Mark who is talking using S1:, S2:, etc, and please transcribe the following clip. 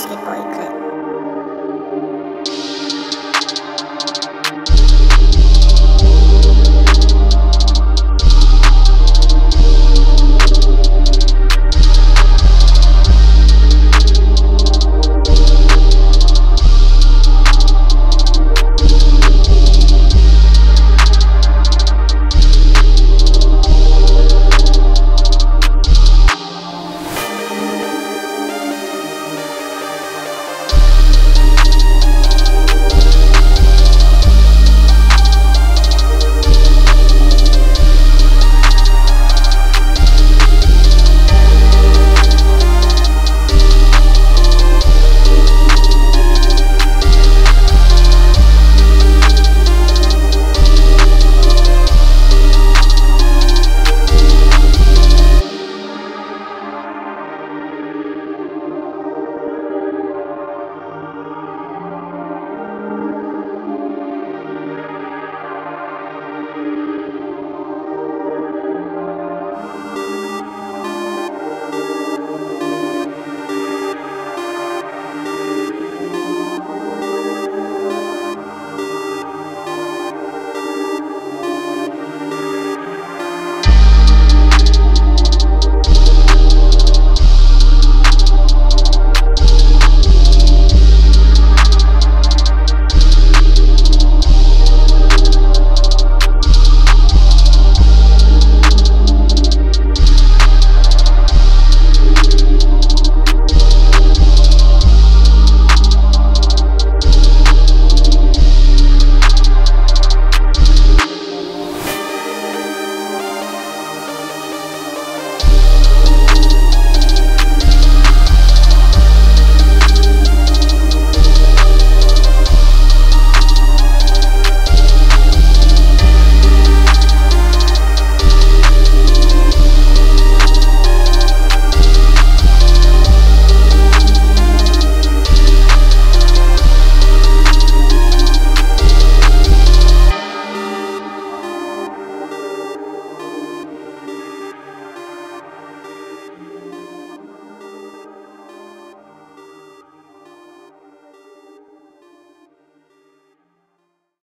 S1: し結構い